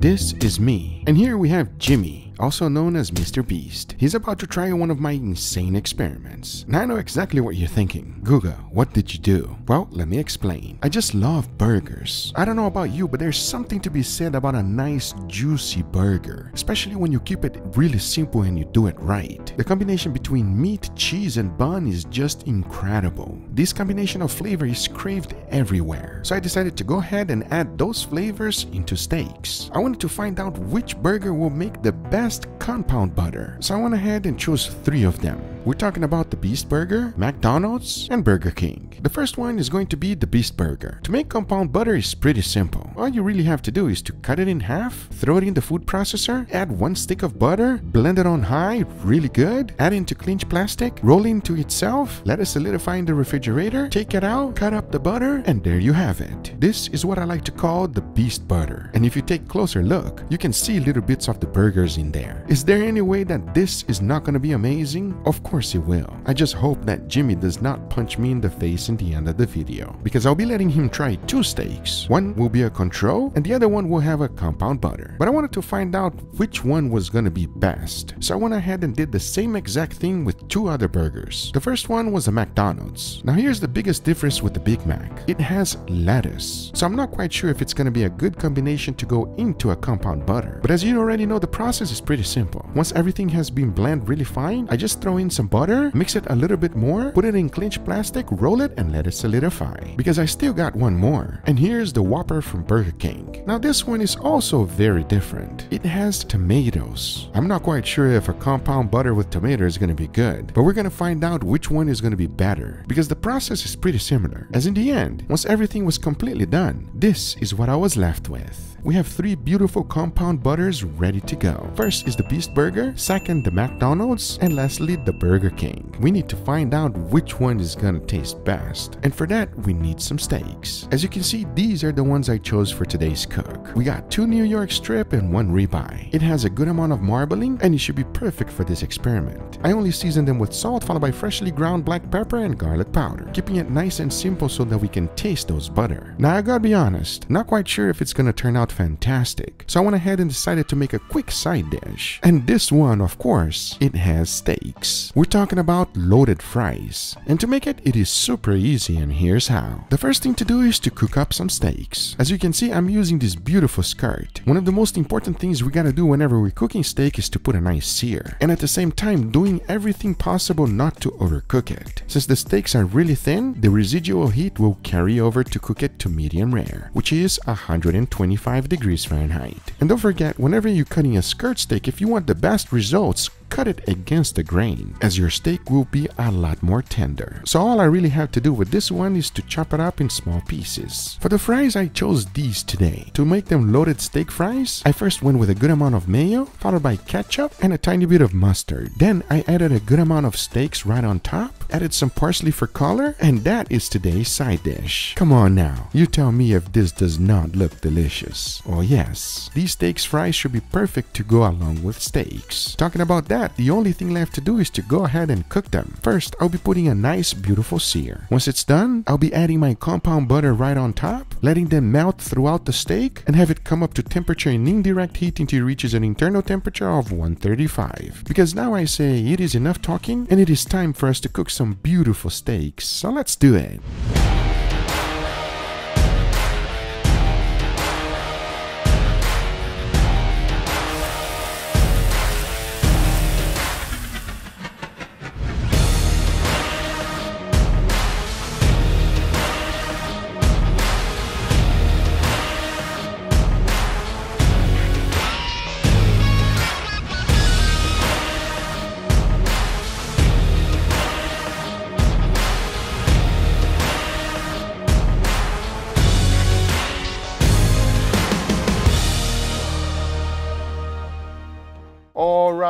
This is me. And here we have Jimmy also known as Mr. Beast. He's about to try one of my insane experiments. Now I know exactly what you're thinking. Guga, what did you do? Well, let me explain. I just love burgers. I don't know about you, but there's something to be said about a nice, juicy burger, especially when you keep it really simple and you do it right. The combination between meat, cheese, and bun is just incredible. This combination of flavor is craved everywhere. So I decided to go ahead and add those flavors into steaks. I wanted to find out which burger will make the best best compound butter, so I went ahead and chose three of them. We're talking about the Beast Burger, McDonald's, and Burger King. The first one is going to be the Beast Burger. To make compound butter is pretty simple. All you really have to do is to cut it in half, throw it in the food processor, add one stick of butter, blend it on high really good, add into clinch plastic, roll into itself, let it solidify in the refrigerator, take it out, cut up the butter, and there you have it. This is what I like to call the Beast Butter. And if you take closer look, you can see little bits of the burgers in there. Is there any way that this is not going to be amazing? Of course course he will. I just hope that Jimmy does not punch me in the face in the end of the video, because I'll be letting him try two steaks. One will be a control, and the other one will have a compound butter. But I wanted to find out which one was gonna be best, so I went ahead and did the same exact thing with two other burgers. The first one was a McDonald's. Now here's the biggest difference with the Big Mac. It has lettuce, so I'm not quite sure if it's gonna be a good combination to go into a compound butter. But as you already know, the process is pretty simple. Once everything has been blended really fine, I just throw in some butter, mix it a little bit more, put it in clinch plastic, roll it, and let it solidify. Because I still got one more. And here's the Whopper from Burger King. Now this one is also very different. It has tomatoes. I'm not quite sure if a compound butter with tomato is going to be good, but we're going to find out which one is going to be better. Because the process is pretty similar. As in the end, once everything was completely done, this is what I was left with we have three beautiful compound butters ready to go. First is the Beast Burger, second the McDonald's, and lastly the Burger King. We need to find out which one is gonna taste best, and for that we need some steaks. As you can see, these are the ones I chose for today's cook. We got two New York strip and one ribeye. It has a good amount of marbling and it should be perfect for this experiment. I only seasoned them with salt followed by freshly ground black pepper and garlic powder, keeping it nice and simple so that we can taste those butter. Now I gotta be honest, not quite sure if it's gonna turn out fantastic. So I went ahead and decided to make a quick side dish. And this one, of course, it has steaks. We're talking about loaded fries. And to make it, it is super easy and here's how. The first thing to do is to cook up some steaks. As you can see, I'm using this beautiful skirt. One of the most important things we gotta do whenever we're cooking steak is to put a nice sear. And at the same time, doing everything possible not to overcook it. Since the steaks are really thin, the residual heat will carry over to cook it to medium rare, which is 125 degrees Fahrenheit. And don't forget, whenever you're cutting a skirt steak, if you want the best results, cut it against the grain, as your steak will be a lot more tender. So all I really have to do with this one is to chop it up in small pieces. For the fries, I chose these today. To make them loaded steak fries, I first went with a good amount of mayo, followed by ketchup and a tiny bit of mustard. Then I added a good amount of steaks right on top, added some parsley for color, and that is today's side dish. Come on now, you tell me if this does not look delicious. Oh yes, these steaks fries should be perfect to go along with steaks. Talking about that, the only thing left to do is to go ahead and cook them. First, I'll be putting a nice beautiful sear. Once it's done, I'll be adding my compound butter right on top, letting them melt throughout the steak, and have it come up to temperature in indirect heat until it reaches an internal temperature of 135. Because now I say it is enough talking, and it is time for us to cook some beautiful steaks. So let's do it.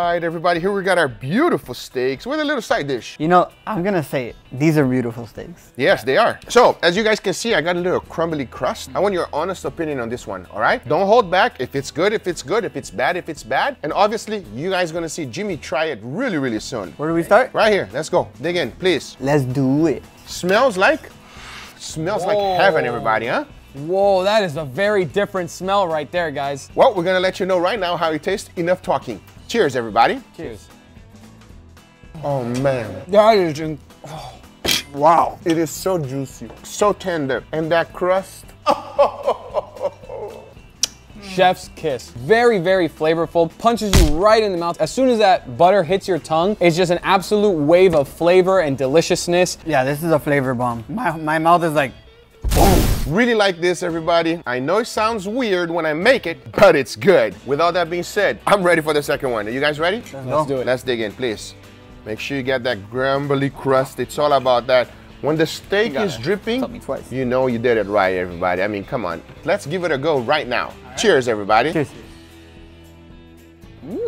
Right, everybody, here we got our beautiful steaks with a little side dish. You know, I'm gonna say it. These are beautiful steaks. Yes, they are. So, as you guys can see, I got a little crumbly crust. I want your honest opinion on this one, all right? Don't hold back. If it's good, if it's good. If it's bad, if it's bad. And obviously, you guys gonna see Jimmy try it really, really soon. Where do we start? Right here. Let's go. Dig in, please. Let's do it. Smells like, smells like heaven, everybody, huh? Whoa, that is a very different smell right there, guys. Well, we're gonna let you know right now how it tastes. Enough talking. Cheers, everybody. Cheers. Oh man, That is in- wow! It is so juicy, so tender, and that crust. chef's kiss. Very, very flavorful. Punches you right in the mouth. As soon as that butter hits your tongue, it's just an absolute wave of flavor and deliciousness. Yeah, this is a flavor bomb. My, my mouth is like, Really like this, everybody. I know it sounds weird when I make it, but it's good. With all that being said, I'm ready for the second one. Are you guys ready? Let's do it. Let's dig in, please. Make sure you get that grumbly crust. It's all about that. When the steak is dripping, twice. you know you did it right, everybody. I mean, come on. Let's give it a go right now. Cheers, everybody. cheers.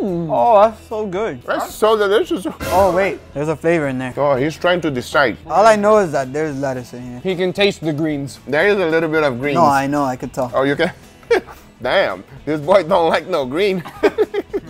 Oh, that's so good. That's so delicious. Oh, wait, there's a flavor in there. Oh, he's trying to decide. All I know is that there's lettuce in here. He can taste the greens. There is a little bit of greens. No, I know, I could tell. Oh, you can? Damn, this boy don't like no green.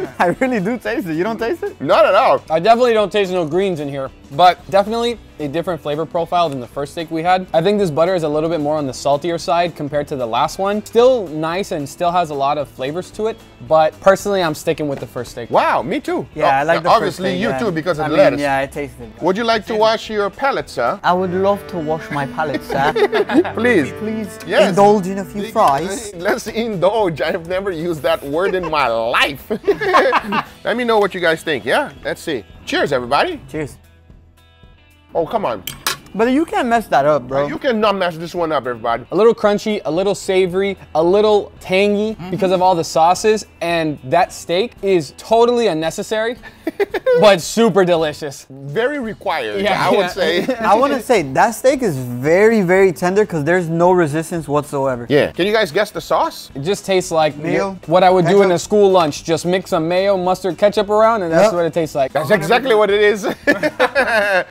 I really do taste it. You don't taste it? Not at all. I definitely don't taste no greens in here, but definitely a different flavor profile than the first steak we had. I think this butter is a little bit more on the saltier side compared to the last one. Still nice and still has a lot of flavors to it, but personally I'm sticking with the first steak. Wow, me too. Yeah, Oh, I like the first Obviously, thing, you yeah. too because of I the mean, lettuce. Yeah, I tasted it. Would you like to wash your palate, sir? I would love to wash my palate, sir. Please. Please Yes. indulge in a few fries. Let's indulge. I have never used that word in my life. Let me know what you guys think. Yeah, let's see. Cheers, everybody. Cheers. Oh, come on. But you can't mess that up, bro. You cannot mess this one up, everybody. A little crunchy, a little savory, a little tangy mm-hmm. because of all the sauces, and that steak is totally unnecessary, but super delicious. Very required, Yeah, I would yeah. say. I want to say that steak is very, very tender because there's no resistance whatsoever. yeah. Can you guys guess the sauce? It just tastes like Mayo, what I would do in a school lunch. Just mix some mayo, mustard, ketchup around, and that's Yep. what it tastes like. That's exactly what it is.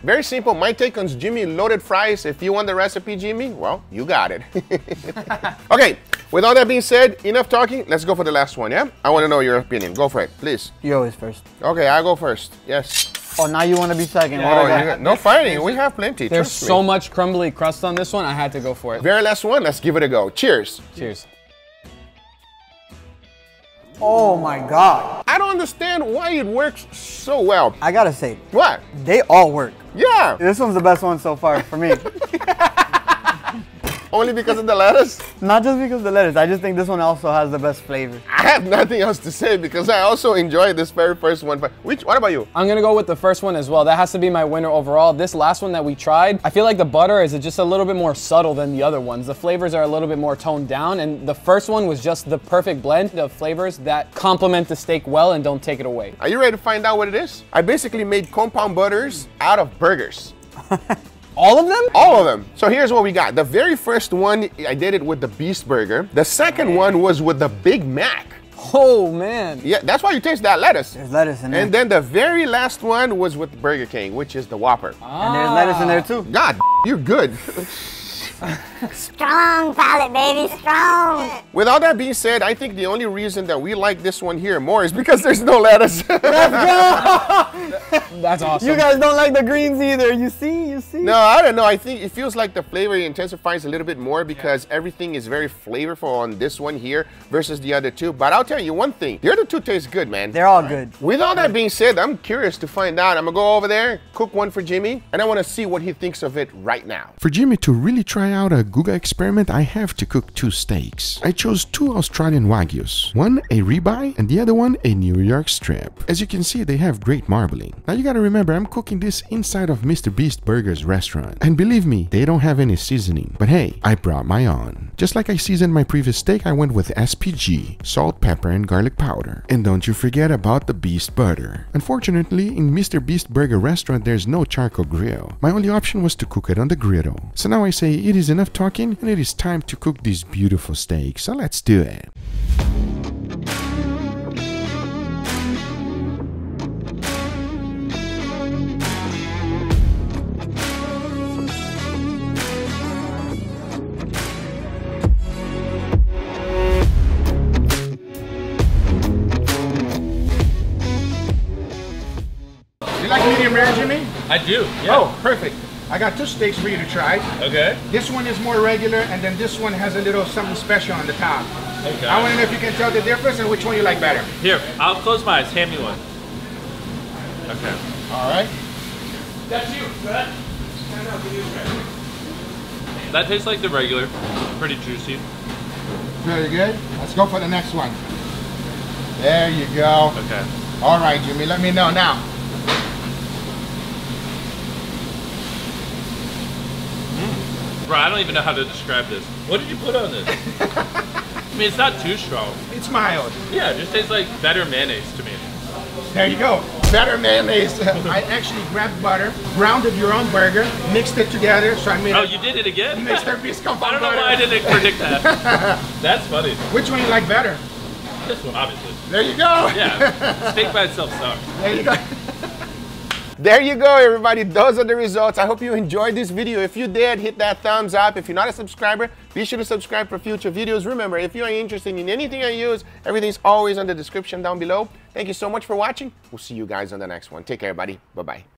Very simple. My take on Jimmy loaded fries. If you want the recipe, Jimmy, well, you got it. okay, with all that being said, enough talking. Let's go for the last one, yeah? I want to know your opinion. Go for it, please. You always first. Okay, I'll go first. Yes. Oh, now you want to be second. What Oh, I got? you got- no fighting. We have plenty. There's trust me. so much crumbly crust on this one. I had to go for it. Very last one. Let's give it a go. Cheers. Cheers. Oh my God. I don't understand why it works so well. I gotta say, What? they all work. Yeah. This one's the best one so far for me. Only because of the lettuce? Not just because of the lettuce. I just think this one also has the best flavor. I have nothing else to say because I also enjoyed this very first one. But which? What about you? I'm gonna go with the first one as well. That has to be my winner overall. This last one that we tried, I feel like the butter is just a little bit more subtle than the other ones. The flavors are a little bit more toned down, and the first one was just the perfect blend of flavors that complement the steak well and don't take it away. Are you ready to find out what it is? I basically made compound butters out of burgers. All of them? All of them. So here's what we got. The very first one, I did it with the Beast Burger. The second one was with the Big Mac. Oh man. Yeah, that's why you taste that lettuce. There's lettuce in there. And then the very last one was with Burger King, which is the Whopper. Ah. and there's lettuce in there too. God, you're good. Strong palate, baby, strong. With all that being said, I think the only reason that we like this one here more is because there's no lettuce. Let's go! That's awesome. You guys don't like the greens either. You see? You see? No, I don't know. I think it feels like the flavor intensifies a little bit more because everything is very flavorful on this one here versus the other two. But I'll tell you one thing: the other two taste good, man. They're all good. With all that being said, I'm curious to find out. I'm gonna go over there, cook one for Jimmy, and I want to see what he thinks of it right now. For Jimmy to really try out a Guga experiment, I have to cook two steaks. I chose two Australian Wagyus, one a ribeye and the other one a New York strip. As you can see, they have great marbling. Now you gotta remember, I'm cooking this inside of Mr. Beast Burger's restaurant. And believe me, they don't have any seasoning. But hey, I brought my own. Just like I seasoned my previous steak, I went with SPG, salt, pepper, and garlic powder. And don't you forget about the Beast Butter. Unfortunately, in Mr. Beast Burger restaurant, there's no charcoal grill. My only option was to cook it on the griddle. So now I say it is enough talking and it is time to cook this beautiful steak, So let's do it. You like medium rare, Jimmy? I do. Yeah. Oh, perfect. I got two steaks for you to try. Okay. This one is more regular, and then this one has a little something special on the top. Okay. I want to know if you can tell the difference and which one you like better. Here, I'll close my eyes. Hand me one. Okay. All right. That's you. That tastes like the regular. Pretty juicy. Very good. Let's go for the next one. There you go. Okay. All right, Jimmy, let me know now. Bro, I don't even know how to describe this. What did you put on this? I mean, it's not too strong. It's mild. Yeah, it just tastes like better mayonnaise to me. There you go. Better mayonnaise. I actually grabbed butter, grounded your own burger, mixed it together, so I made Oh, you did it again? Mr. Beast come I don't know why I didn't predict that. That's funny. Which one you like better? This one, obviously. There you go. Yeah, steak by itself sucks. There you go. There you go, everybody. Those are the results. I hope you enjoyed this video. If you did, hit that thumbs up. If you're not a subscriber, be sure to subscribe for future videos. Remember, if you are interested in anything I use, everything's always in the description down below. Thank you so much for watching. We'll see you guys on the next one. Take care, everybody. Bye-bye.